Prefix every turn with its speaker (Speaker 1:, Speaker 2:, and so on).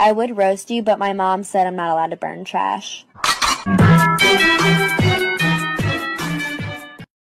Speaker 1: I would roast you, but my mom said I'm not allowed to burn trash.